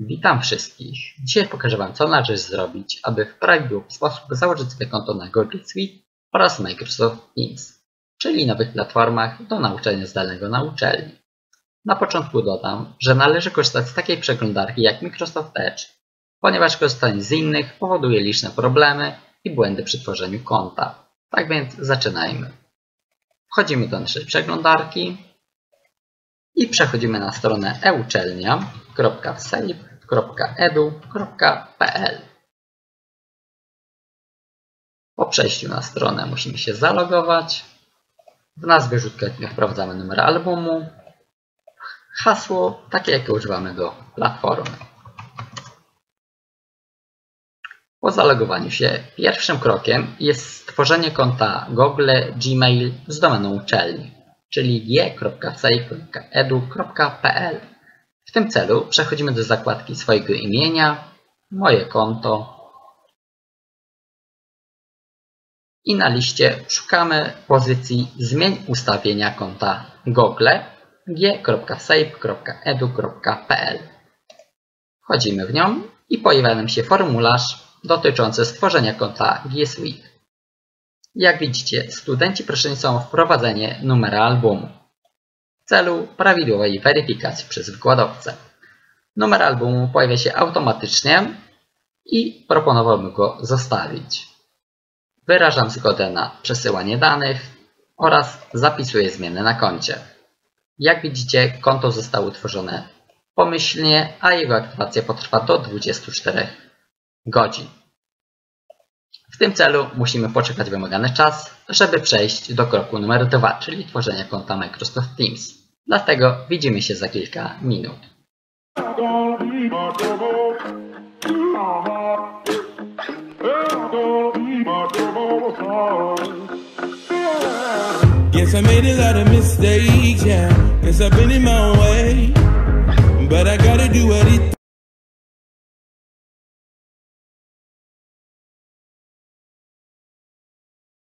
Witam wszystkich. Dzisiaj pokażę Wam, co należy zrobić, aby w prawidłowy sposób założyć sobie konto na Google Suite oraz Microsoft Teams, czyli nowych platformach do nauczania zdalnego na uczelni. Na początku dodam, że należy korzystać z takiej przeglądarki jak Microsoft Edge, ponieważ korzystanie z innych powoduje liczne problemy i błędy przy tworzeniu konta. Tak więc zaczynajmy. Wchodzimy do naszej przeglądarki i przechodzimy na stronę euczelnia.save.edu.pl. Po przejściu na stronę musimy się zalogować. W nazwie rzutkiewki wprowadzamy numer albumu, hasło takie jakie używamy do platformy. Po zalogowaniu się pierwszym krokiem jest stworzenie konta Google Gmail z domeną uczelni czyli g.sej.edu.pl. W tym celu przechodzimy do zakładki swojego imienia, moje konto i na liście szukamy pozycji zmień ustawienia konta Google g.save.edu.pl. Wchodzimy w nią i pojawia nam się formularz dotyczący stworzenia konta G Suite. Jak widzicie, studenci proszeni są o wprowadzenie numera albumu w celu prawidłowej weryfikacji przez wykładowcę. Numer albumu pojawia się automatycznie i proponowałbym go zostawić. Wyrażam zgodę na przesyłanie danych oraz zapisuję zmiany na koncie. Jak widzicie, konto zostało utworzone pomyślnie, a jego aktywacja potrwa do 24 godzin. W tym celu musimy poczekać wymagany czas, żeby przejść do kroku numer 2, czyli tworzenia konta Microsoft Teams. Dlatego widzimy się za kilka minut. Yes, I made a lot of mistakes, yeah. Cause I've been in my way. But I gotta do what it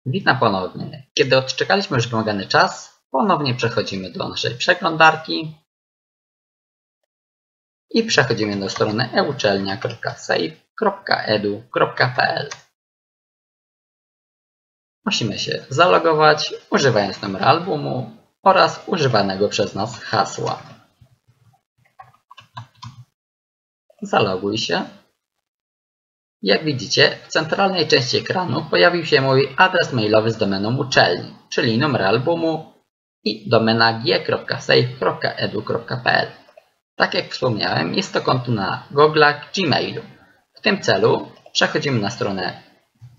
Witam ponownie. Kiedy odczekaliśmy już wymagany czas, ponownie przechodzimy do naszej przeglądarki i przechodzimy do strony euczelnia.save.edu.pl Musimy się zalogować, używając numeru albumu oraz używanego przez nas hasła. Zaloguj się. Jak widzicie, w centralnej części ekranu pojawił się mój adres mailowy z domeną uczelni, czyli numer albumu i domena g.save.edu.pl. Tak jak wspomniałem, jest to konto na Google'ach Gmailu. W tym celu przechodzimy na stronę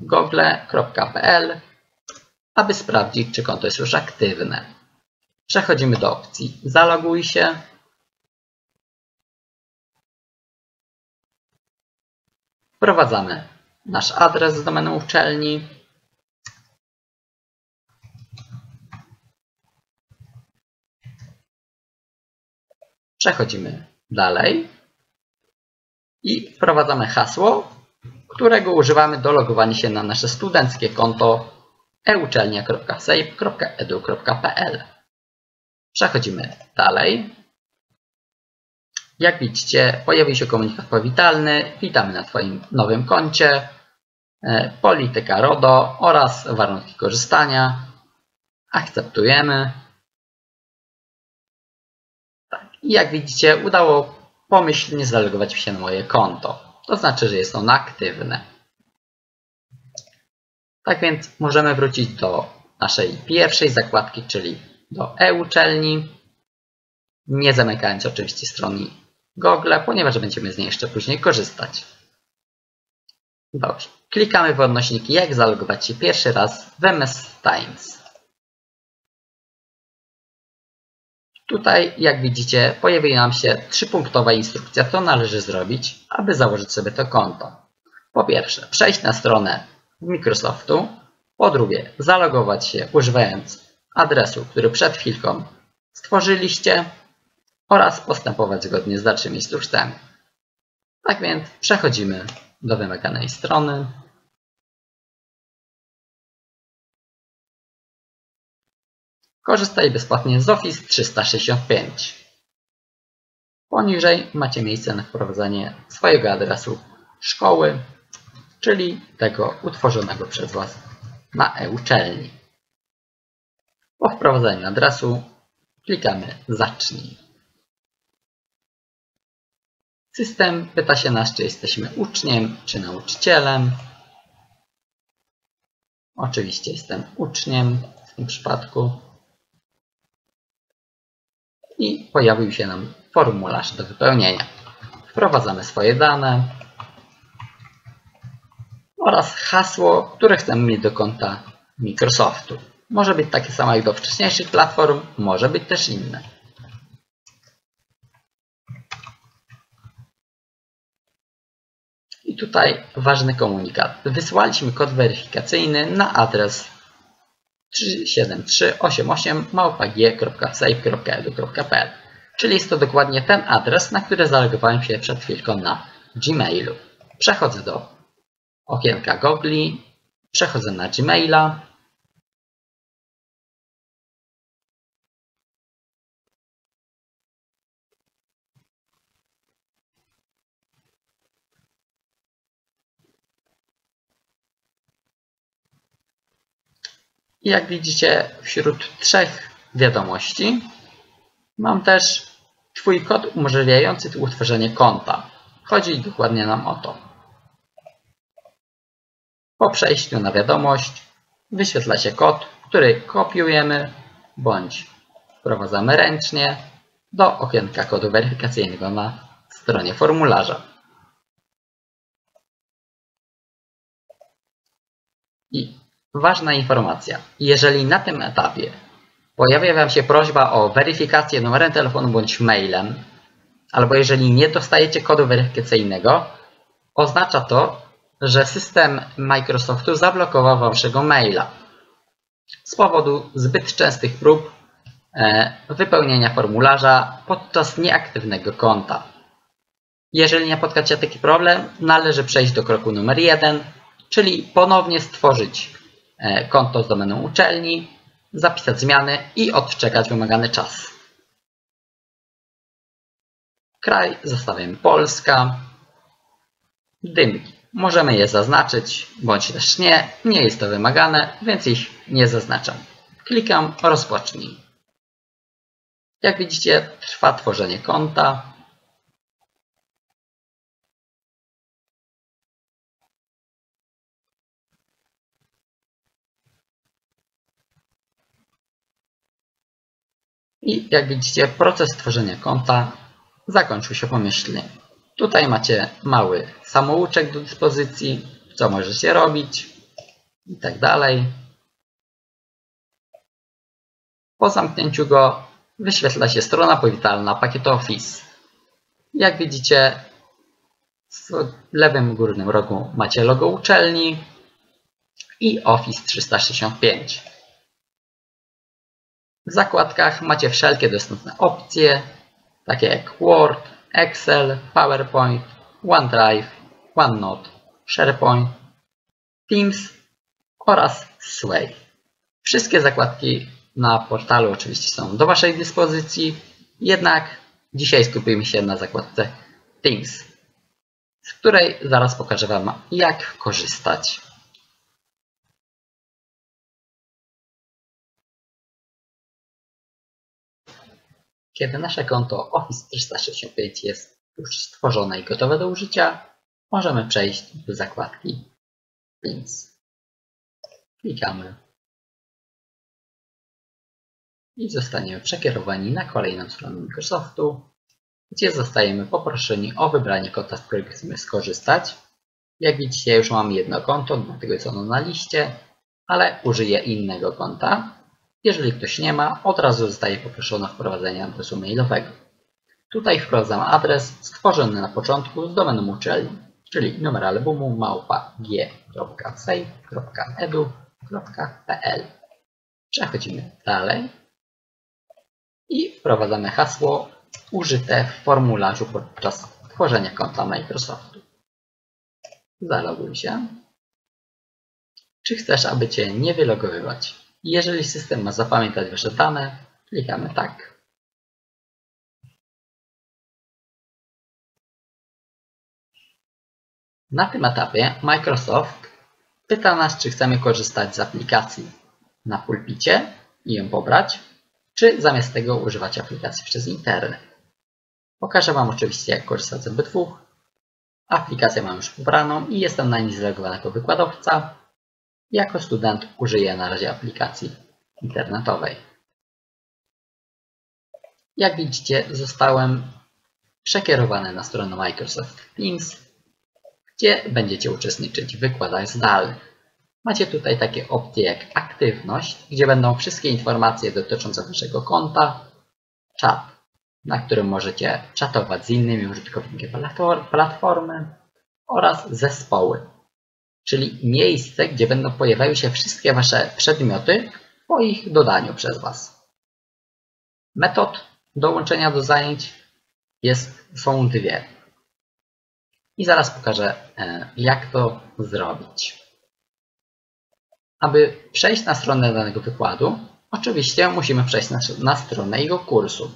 google.pl, aby sprawdzić, czy konto jest już aktywne. Przechodzimy do opcji Zaloguj się Wprowadzamy nasz adres z domeny uczelni. Przechodzimy dalej i wprowadzamy hasło, którego używamy do logowania się na nasze studenckie konto euczelnia.save.edu.pl. Przechodzimy dalej. Jak widzicie, pojawił się komunikat powitalny. Witamy na Twoim nowym koncie. E, polityka RODO oraz warunki korzystania. Akceptujemy. I jak widzicie, udało pomyślnie zalogować się na moje konto. To znaczy, że jest ono aktywne. Tak więc możemy wrócić do naszej pierwszej zakładki, czyli do e-uczelni, nie zamykając oczywiście strony Google, ponieważ będziemy z niej jeszcze później korzystać. Dobrze. Klikamy w odnośniki jak zalogować się pierwszy raz w MS Times. Tutaj, jak widzicie, pojawi nam się trzypunktowa instrukcja, co należy zrobić, aby założyć sobie to konto. Po pierwsze, przejść na stronę Microsoftu. Po drugie, zalogować się używając adresu, który przed chwilką stworzyliście oraz postępować zgodnie z dalszymi instrukcjami. Tak więc przechodzimy do wymaganej strony. Korzystaj bezpłatnie z Office 365. Poniżej macie miejsce na wprowadzenie swojego adresu szkoły, czyli tego utworzonego przez Was na e-uczelni. Po wprowadzeniu adresu klikamy Zacznij. System pyta się nas, czy jesteśmy uczniem, czy nauczycielem. Oczywiście jestem uczniem w tym przypadku. I pojawił się nam formularz do wypełnienia. Wprowadzamy swoje dane oraz hasło, które chcemy mieć do konta Microsoftu. Może być takie samo jak do wcześniejszych platform, może być też inne. I tutaj ważny komunikat. Wysłaliśmy kod weryfikacyjny na adres 37388 Czyli jest to dokładnie ten adres, na który zalogowałem się przed chwilką na Gmailu. Przechodzę do okienka Google, przechodzę na Gmaila, I jak widzicie, wśród trzech wiadomości mam też Twój kod umożliwiający utworzenie konta. Chodzi dokładnie nam o to. Po przejściu na wiadomość wyświetla się kod, który kopiujemy bądź wprowadzamy ręcznie do okienka kodu weryfikacyjnego na stronie formularza. I Ważna informacja. Jeżeli na tym etapie pojawia Wam się prośba o weryfikację numerem telefonu bądź mailem, albo jeżeli nie dostajecie kodu weryfikacyjnego, oznacza to, że system Microsoftu zablokował Waszego maila z powodu zbyt częstych prób e, wypełnienia formularza podczas nieaktywnego konta. Jeżeli napotkacie taki problem, należy przejść do kroku numer 1, czyli ponownie stworzyć konto z domeną uczelni, zapisać zmiany i odczekać wymagany czas. Kraj zostawiamy Polska. Dymki. Możemy je zaznaczyć, bądź też nie. Nie jest to wymagane, więc ich nie zaznaczam. Klikam rozpocznij. Jak widzicie, trwa tworzenie konta. I jak widzicie, proces tworzenia konta zakończył się pomyślnie. Tutaj macie mały samouczek do dyspozycji, co możecie robić i tak dalej. Po zamknięciu go wyświetla się strona powitalna pakietu Office. Jak widzicie, w lewym górnym rogu macie logo uczelni i Office 365. W zakładkach macie wszelkie dostępne opcje, takie jak Word, Excel, PowerPoint, OneDrive, OneNote, SharePoint, Teams oraz Sway. Wszystkie zakładki na portalu oczywiście są do Waszej dyspozycji, jednak dzisiaj skupimy się na zakładce Teams, z której zaraz pokażę Wam jak korzystać. Kiedy nasze konto Office 365 jest już stworzone i gotowe do użycia, możemy przejść do zakładki Links. Klikamy i zostaniemy przekierowani na kolejną stronę Microsoftu, gdzie zostajemy poproszeni o wybranie konta, z którego chcemy skorzystać. Jak widzicie, już mam jedno konto, dlatego jest ono na liście, ale użyję innego konta. Jeżeli ktoś nie ma, od razu zostaje poproszony o wprowadzenie adresu mailowego. Tutaj wprowadzam adres stworzony na początku z domeną uczelni, czyli numer albumu małpa g.save.edu.pl. Przechodzimy dalej i wprowadzamy hasło użyte w formularzu podczas tworzenia konta Microsoftu. Zaloguj się. Czy chcesz, aby Cię nie wylogowywać? Jeżeli system ma zapamiętać Wasze dane, klikamy tak. Na tym etapie Microsoft pyta nas, czy chcemy korzystać z aplikacji na pulpicie i ją pobrać, czy zamiast tego używać aplikacji przez internet. Pokażę Wam oczywiście, jak korzystać z obydwu. Aplikację mam już pobraną i jestem na niej zalogowany jako wykładowca. Jako student użyję na razie aplikacji internetowej. Jak widzicie, zostałem przekierowany na stronę Microsoft Teams, gdzie będziecie uczestniczyć w wykładach zdalnych. Macie tutaj takie opcje jak aktywność, gdzie będą wszystkie informacje dotyczące waszego konta, czat, na którym możecie czatować z innymi użytkownikami platformy oraz zespoły, czyli miejsce, gdzie będą pojawiały się wszystkie wasze przedmioty po ich dodaniu przez was. Metod dołączenia do zajęć jest, są dwie. I zaraz pokażę, e, jak to zrobić. Aby przejść na stronę danego wykładu, oczywiście musimy przejść na, na stronę jego kursu.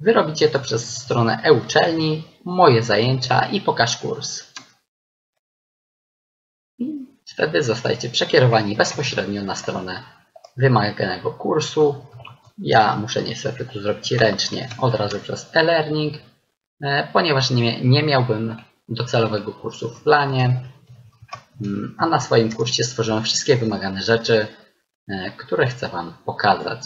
Wy robicie to przez stronę e-uczelni, moje zajęcia i pokaż kurs. Wtedy zostajecie przekierowani bezpośrednio na stronę wymaganego kursu. Ja muszę niestety to zrobić ręcznie od razu przez e-learning, e, ponieważ nie, nie miałbym docelowego kursu w planie, mm, a na swoim kursie stworzyłem wszystkie wymagane rzeczy, e, które chcę Wam pokazać.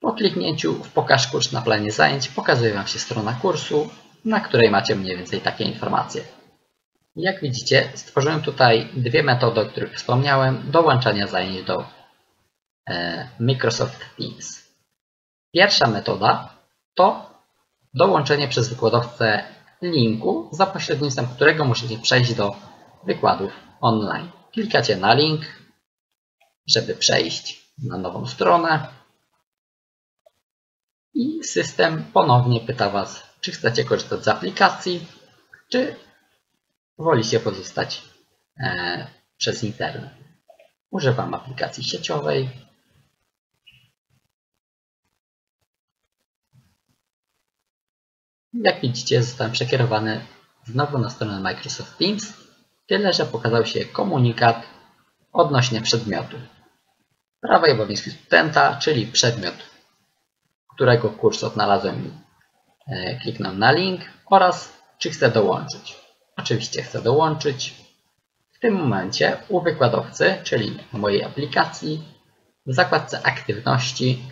Po kliknięciu w Pokaż kurs na planie zajęć pokazuje Wam się strona kursu, na której macie mniej więcej takie informacje. Jak widzicie, stworzyłem tutaj dwie metody, o których wspomniałem, dołączania zajęć do e, Microsoft Teams. Pierwsza metoda to dołączenie przez wykładowcę linku, za pośrednictwem którego możecie przejść do wykładów online. Klikacie na link, żeby przejść na nową stronę i system ponownie pyta Was, czy chcecie korzystać z aplikacji, czy wolicie pozostać e, przez internet. Używam aplikacji sieciowej. Jak widzicie, zostałem przekierowany znowu na stronę Microsoft Teams, tyle że pokazał się komunikat odnośnie przedmiotu. Prawa i obowiązki studenta, czyli przedmiot, którego kurs odnalazłem, kliknę na link oraz czy chcę dołączyć. Oczywiście chcę dołączyć. W tym momencie u wykładowcy, czyli mojej aplikacji, w zakładce aktywności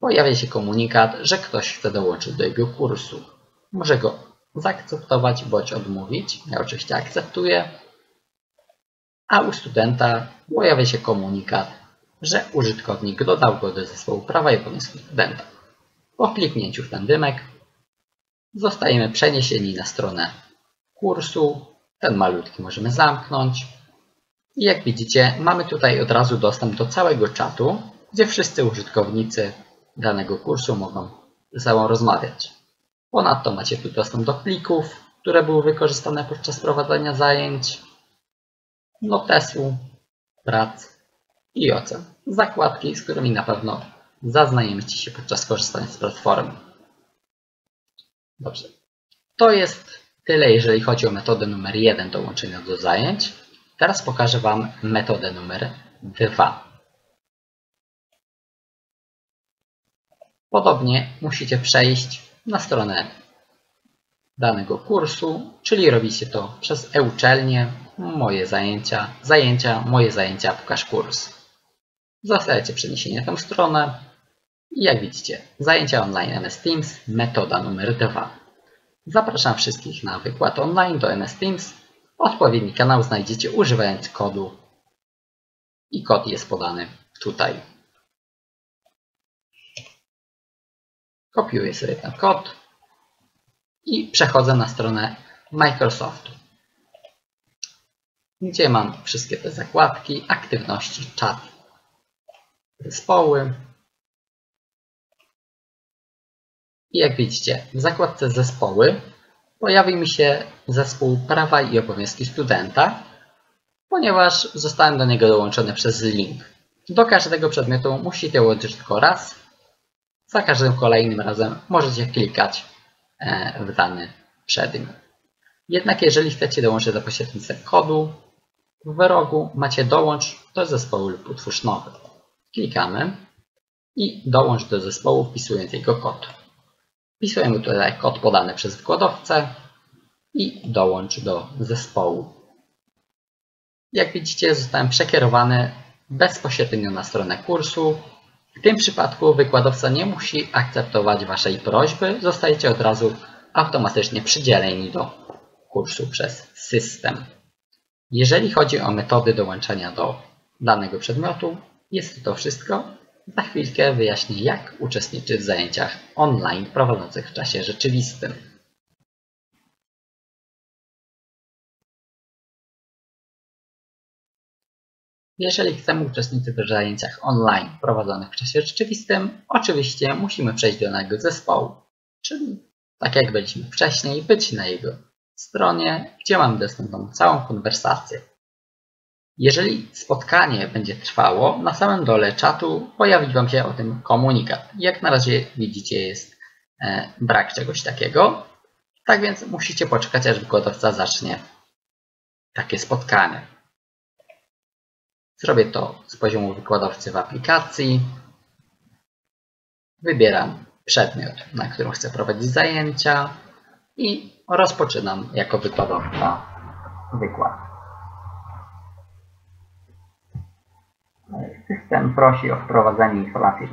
pojawia się komunikat, że ktoś chce dołączyć do jego kursu. Może go zaakceptować bądź odmówić. Ja oczywiście akceptuję. A u studenta pojawia się komunikat, że użytkownik dodał go do zespołu prawa i obowiązków studenta. Po kliknięciu w ten dymek zostajemy przeniesieni na stronę kursu. Ten malutki możemy zamknąć. I jak widzicie, mamy tutaj od razu dostęp do całego czatu, gdzie wszyscy użytkownicy danego kursu mogą ze sobą rozmawiać. Ponadto macie tu dostęp do plików, które były wykorzystane podczas prowadzenia zajęć, notesu, prac i ocen. Zakładki, z którymi na pewno zaznajomicie się podczas korzystania z platformy. Dobrze. To jest Tyle jeżeli chodzi o metodę numer 1 dołączenia do zajęć. Teraz pokażę Wam metodę numer 2. Podobnie musicie przejść na stronę danego kursu, czyli robicie to przez e-uczelnię, moje zajęcia, zajęcia, moje zajęcia, pokaż kurs. Zostajecie przeniesieni na tę stronę i jak widzicie, zajęcia online MS Teams, metoda numer 2. Zapraszam wszystkich na wykład online do MS Teams. Odpowiedni kanał znajdziecie używając kodu i kod jest podany tutaj. Kopiuję sobie ten kod i przechodzę na stronę Microsoftu, gdzie mam wszystkie te zakładki, aktywności, czat, zespoły, I jak widzicie, w zakładce zespoły pojawi mi się zespół prawa i obowiązki studenta, ponieważ zostałem do niego dołączony przez link. Do każdego przedmiotu musicie łączyć tylko raz. Za każdym kolejnym razem możecie klikać e, w dany przedmiot. Jednak jeżeli chcecie dołączyć za pośrednictwem kodu, w wyrogu macie dołącz do zespołu lub utwórz nowy. Klikamy i dołącz do zespołu wpisując jego kod. Wpisujemy tutaj kod podany przez wykładowcę i dołącz do zespołu. Jak widzicie zostałem przekierowany bezpośrednio na stronę kursu. W tym przypadku wykładowca nie musi akceptować Waszej prośby, zostajecie od razu automatycznie przydzieleni do kursu przez system. Jeżeli chodzi o metody dołączania do danego przedmiotu, jest to wszystko. Za chwilkę wyjaśnię, jak uczestniczyć w zajęciach online prowadzących w czasie rzeczywistym. Jeżeli chcemy uczestniczyć w zajęciach online prowadzonych w czasie rzeczywistym, oczywiście musimy przejść do danego zespołu, czyli tak jak byliśmy wcześniej, być na jego stronie, gdzie mamy dostępną całą konwersację. Jeżeli spotkanie będzie trwało, na samym dole czatu pojawi Wam się o tym komunikat. Jak na razie widzicie jest e, brak czegoś takiego, tak więc musicie poczekać aż wykładowca zacznie takie spotkanie. Zrobię to z poziomu wykładowcy w aplikacji. Wybieram przedmiot, na którym chcę prowadzić zajęcia i rozpoczynam jako wykładowca wykład. System prosi o wprowadzenie informacji,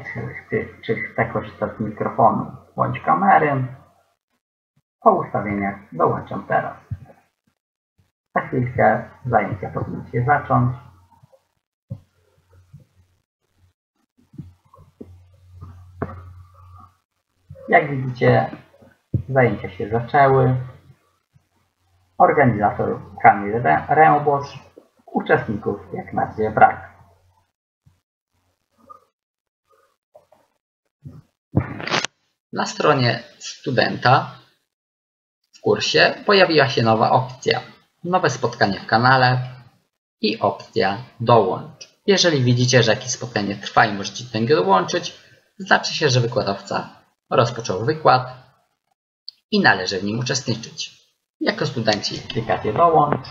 czy, czy chce korzystać z mikrofonu bądź kamery. Po ustawieniach dołączam teraz. Za chwilkę zajęcia powinny się zacząć. Jak widzicie, zajęcia się zaczęły. Organizator Kamil Rębosz, uczestników jak na razie brak. Na stronie studenta w kursie pojawiła się nowa opcja. Nowe spotkanie w kanale i opcja dołącz. Jeżeli widzicie, że jakieś spotkanie trwa i możecie niego dołączyć, znaczy się, że wykładowca rozpoczął wykład i należy w nim uczestniczyć. Jako studenci klikacie dołącz.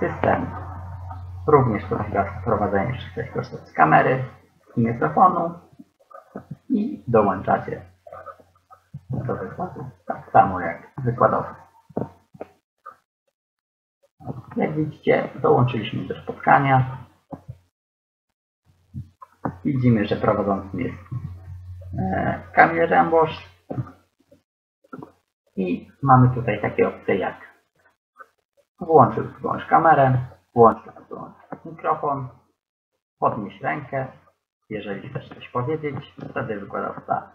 System również prosi Was o wprowadzenie, chcecie korzystać z kamery i mikrofonu i dołączacie do wykładu, tak samo jak wykładowy. Jak widzicie, dołączyliśmy do spotkania. Widzimy, że prowadzącym jest E, Kamil Rębosz i mamy tutaj takie opcje jak włącz lub wyłącz kamerę, włącz lub wyłącz mikrofon, podnieś rękę, jeżeli chcesz coś powiedzieć, wtedy wykładowca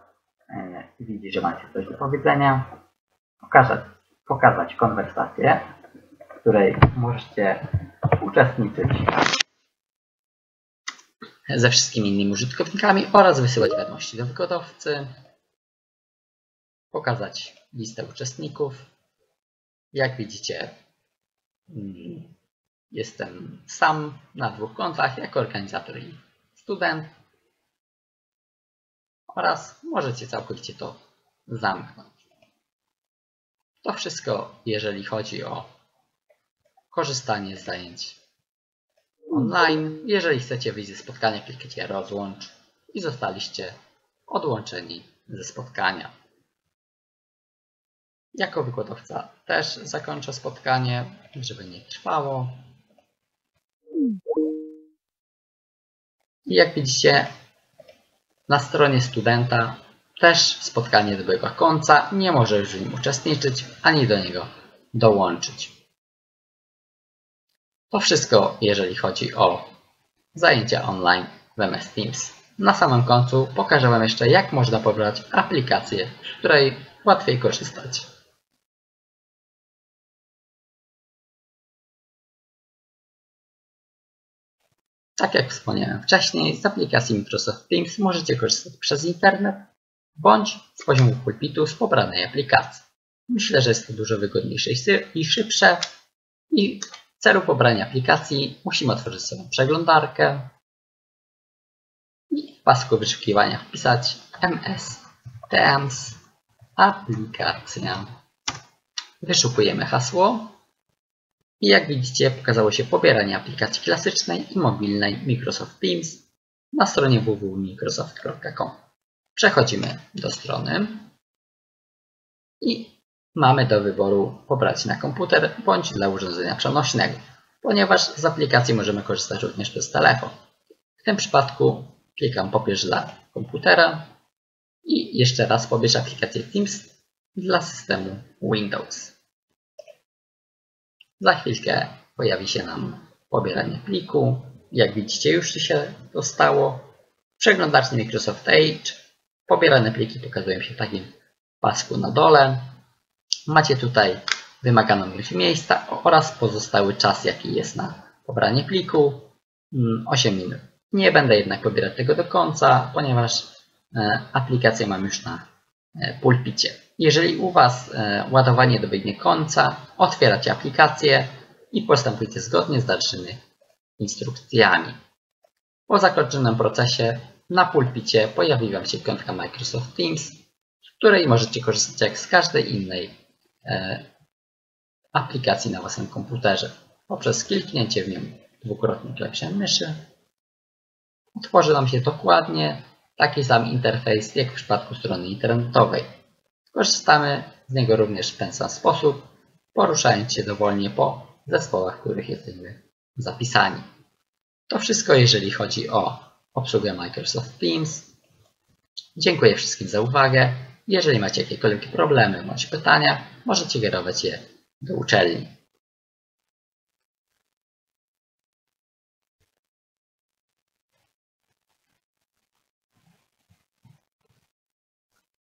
e, widzi, że macie coś do powiedzenia, pokazać, pokazać konwersację, w której możecie uczestniczyć. Ze wszystkimi innymi użytkownikami oraz wysyłać wiadomości do wykładowcy, pokazać listę uczestników. Jak widzicie, mm, jestem sam na dwóch kontach jako organizator i student oraz możecie całkowicie to zamknąć. To wszystko, jeżeli chodzi o korzystanie z zajęć online. Jeżeli chcecie wyjść ze spotkania, kliknijcie rozłącz i zostaliście odłączeni ze spotkania. Jako wykładowca też zakończę spotkanie, żeby nie trwało. I jak widzicie, na stronie studenta też spotkanie dobiegła końca, nie może już w nim uczestniczyć, ani do niego dołączyć. To wszystko, jeżeli chodzi o zajęcia online w MS Teams. Na samym końcu pokażę Wam jeszcze, jak można pobrać aplikację, z której łatwiej korzystać. Tak jak wspomniałem wcześniej, z aplikacji Microsoft Teams możecie korzystać przez internet bądź z poziomu pulpitu z pobranej aplikacji. Myślę, że jest to dużo wygodniejsze i szybsze i w celu pobrania aplikacji musimy otworzyć sobie przeglądarkę i w pasku wyszukiwania wpisać MS Teams aplikacja. Wyszukujemy hasło i jak widzicie pokazało się pobieranie aplikacji klasycznej i mobilnej Microsoft Teams na stronie www.microsoft.com. Przechodzimy do strony i mamy do wyboru pobrać na komputer bądź dla urządzenia przenośnego, ponieważ z aplikacji możemy korzystać również przez telefon. W tym przypadku klikam pobierz dla komputera i jeszcze raz pobierz aplikację Teams dla systemu Windows. Za chwilkę pojawi się nam pobieranie pliku. Jak widzicie już się dostało. W przeglądarce Microsoft Edge pobierane pliki pokazują się w takim pasku na dole. Macie tutaj wymaganą ilość miejsca oraz pozostały czas jaki jest na pobranie pliku 8 mm, minut. Nie będę jednak pobierać tego do końca, ponieważ e, aplikację mam już na e, pulpicie. Jeżeli u Was e, ładowanie dobiegnie końca, otwieracie aplikację i postępujcie zgodnie z dalszymi instrukcjami. Po zakończonym procesie na pulpicie pojawi Wam się piątka Microsoft Teams, z której możecie korzystać jak z każdej innej e, aplikacji na własnym komputerze. Poprzez kliknięcie w nią dwukrotnie klawiszem myszy otworzy nam się dokładnie taki sam interfejs jak w przypadku strony internetowej. Korzystamy z niego również w ten sam sposób, poruszając się dowolnie po zespołach, w których jesteśmy zapisani. To wszystko, jeżeli chodzi o obsługę Microsoft Teams. Dziękuję wszystkim za uwagę. Jeżeli macie jakiekolwiek problemy bądź pytania, możecie kierować je do uczelni.